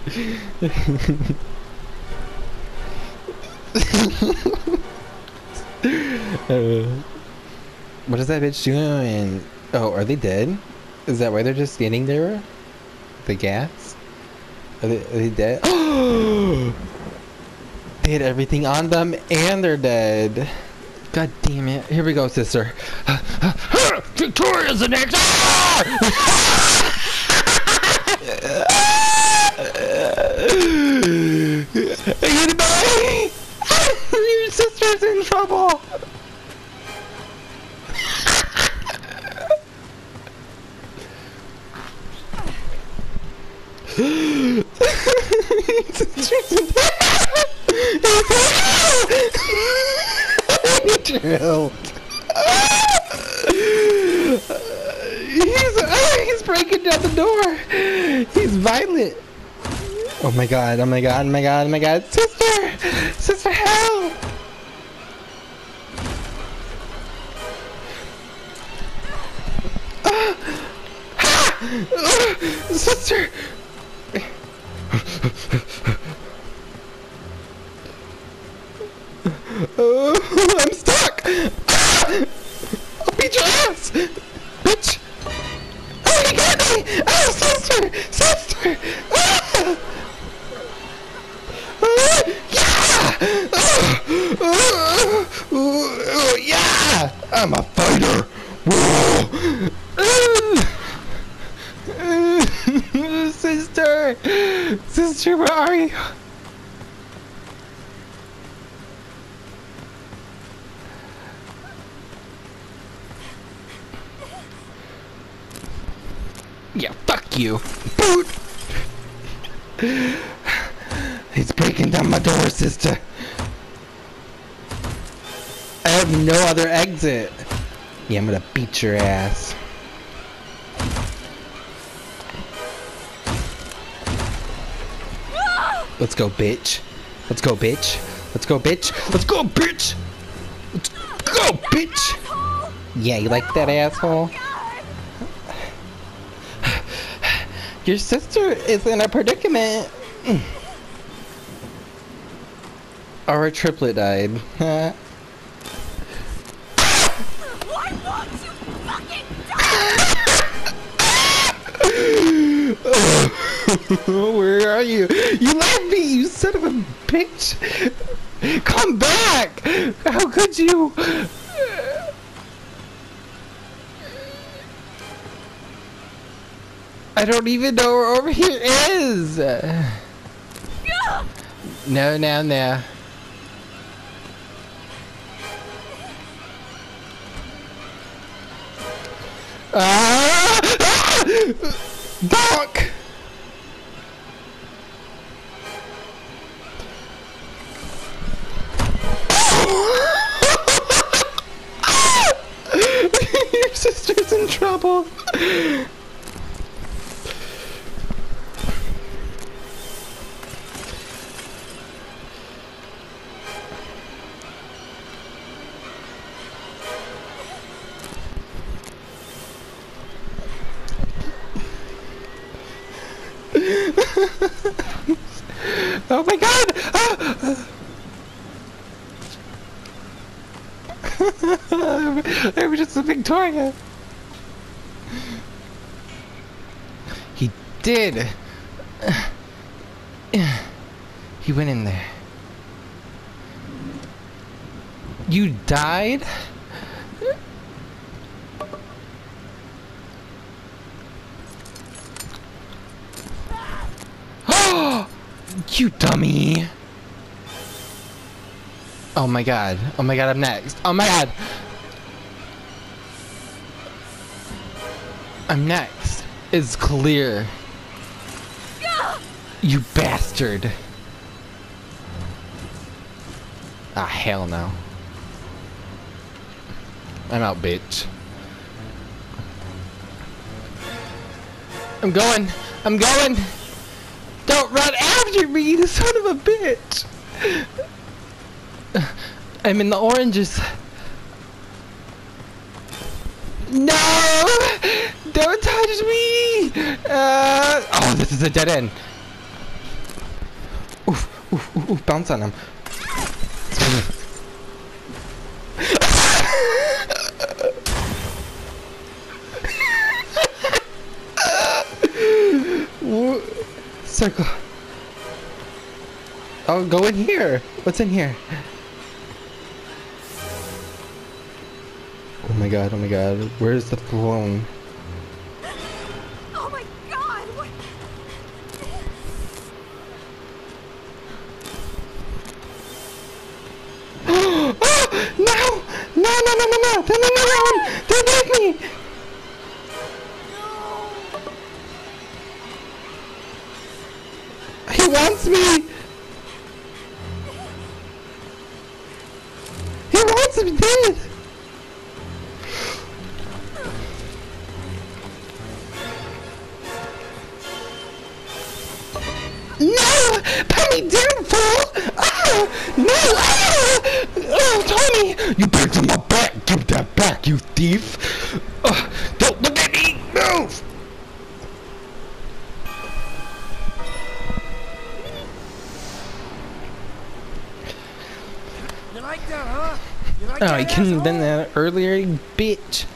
What is that bitch doing? Oh, are they dead? Is that why they're just standing there? The gas? Are they, are they dead? they had everything on them and they're dead. God damn it. Here we go, sister. Victoria's the next. Anybody? Your sister's in trouble. He's, he's breaking down the door. He's violent. Oh my god, oh my god, oh my god, oh my god. Sister! Sister, help! Ah. Ah. Ah. Sister! Oh, I'm stuck! Ah! I'll beat your ass! Bitch! Oh, you got me! Oh, sister! Sister! Ah! Ah, yeah! Ah! Ah! Oh, yeah! I'm a fighter! Whoa! Ah! Sister! Sister, where are you? Yeah, fuck you. Boot! He's breaking down my door, sister. I have no other exit. Yeah, I'm gonna beat your ass. Let's go, bitch. Let's go, bitch. Let's go, bitch. Let's go, bitch. Let's go, bitch. Yeah, you like that asshole? Your sister is in a predicament. Our triplet died. Where are you? You left me, you son of a bitch! Come back! How could you? I don't even know where over here is! No, no, no. Ah! ah! Doc! Your sister's in trouble. Oh my god! They were just a Victoria. He did. He went in there. You died? you dummy! Oh my god. Oh my god, I'm next. Oh my god! I'm next. It's clear. You bastard! Ah, hell no. I'm out, bitch. I'm going! I'm going! Don't run after me, you son of a bitch! I'm in the oranges. No! Don't touch me! Uh, oh, this is a dead end. Ooh, bounce on him. Circle. Oh, go in here. What's in here? God, oh my god. Where's the throne? Oh my god! What? Oh, no! No, no, no, no, no! No, no, no, no! Don't leave me! He wants me! He wants me dead! No! Put me down, fool! Ah! No! Ah! Oh, Tony! You picked him up back! Give that back, you thief! Uh, don't look at me! Move! You like that, huh? You like Oh, that, you couldn't have done that earlier, bitch!